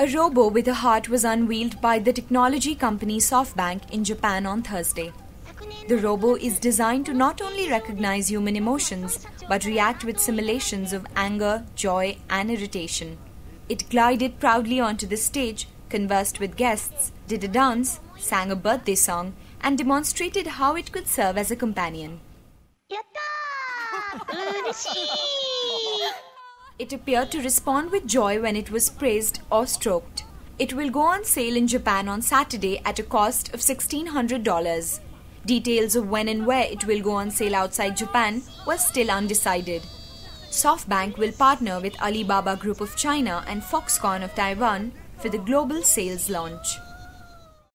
A robo with a heart was unveiled by the technology company SoftBank in Japan on Thursday. The robo is designed to not only recognize human emotions but react with simulations of anger, joy, and irritation. It glided proudly onto the stage, conversed with guests, did a dance, sang a birthday song, and demonstrated how it could serve as a companion. It appeared to respond with joy when it was praised or stroked. It will go on sale in Japan on Saturday at a cost of $1,600. Details of when and where it will go on sale outside Japan was still undecided. SoftBank will partner with Alibaba Group of China and Foxconn of Taiwan for the global sales launch.